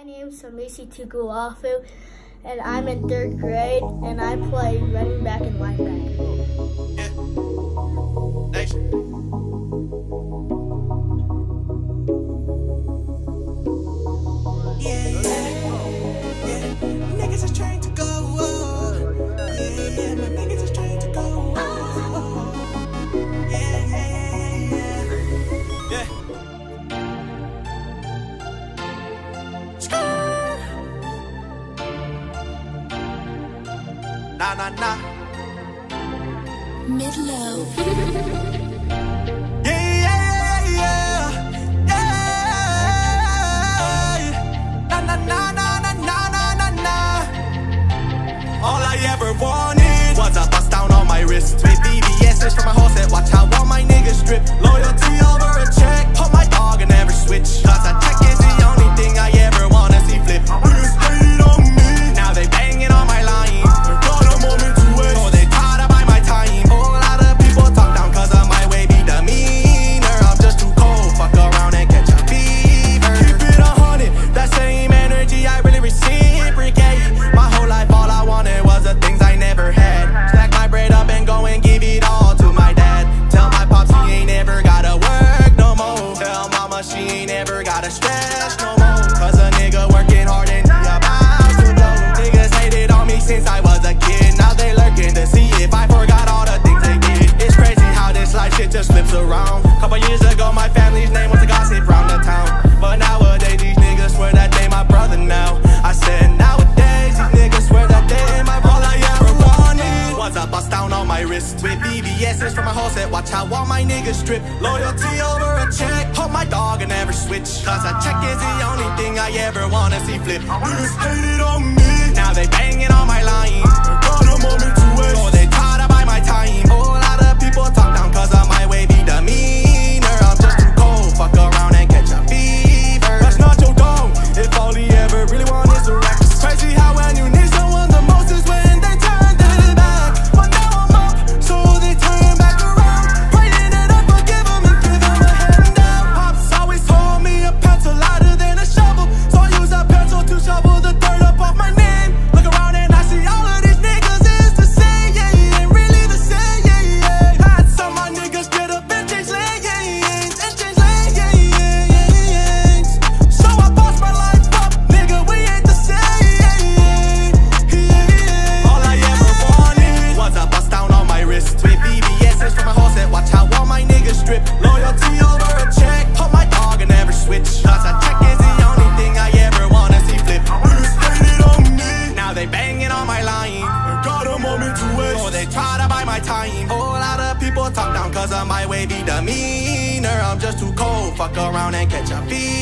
My name's Samisi Tukuafu, and I'm in third grade, and I play running back and linebacker. na na na. Mid low. yeah. my wrist. With BBSs from my whole set, watch how all my niggas strip. Loyalty over a check, hold my dog and never switch. Cause a check is the only thing I ever wanna see flip. Niggas hated on me, now they banging on my line. they try to buy my time. Whole lot of people talk down cause of my wavy demeanor. I'm just too cold, fuck around and catch a fever.